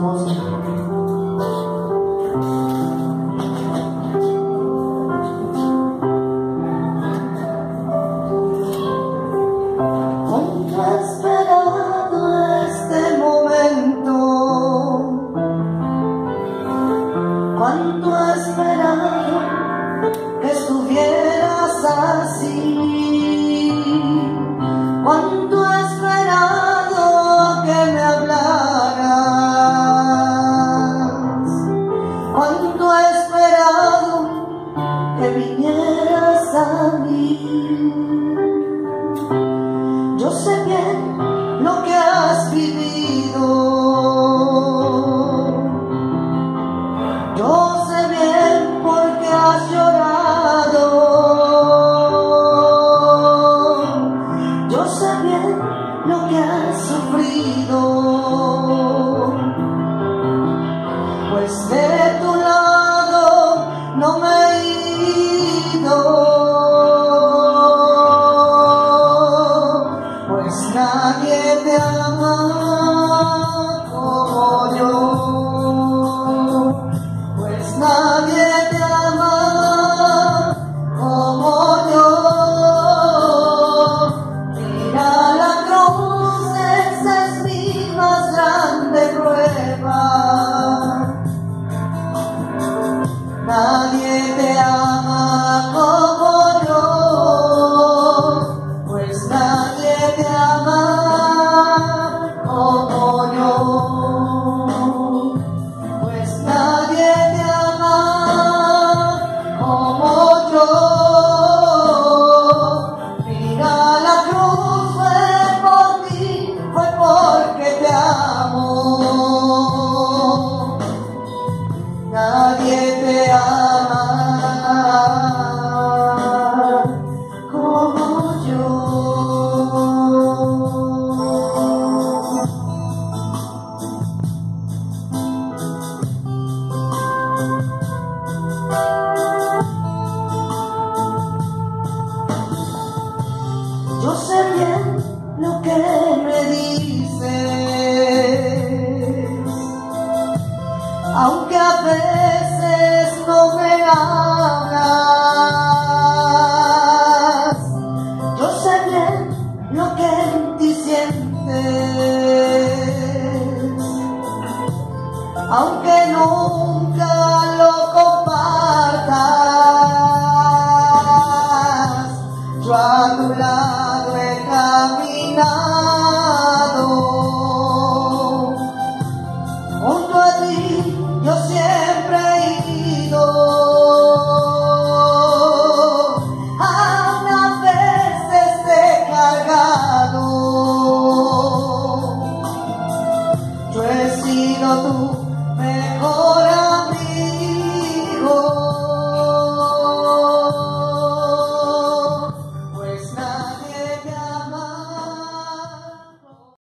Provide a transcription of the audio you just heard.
possam cuánto he esperado que vinieras a mí. Yo sé bien nadie aunque nunca lo compartas, yo a tu lado he caminado, junto a ti yo siempre he ido. Yo he sido tú Where all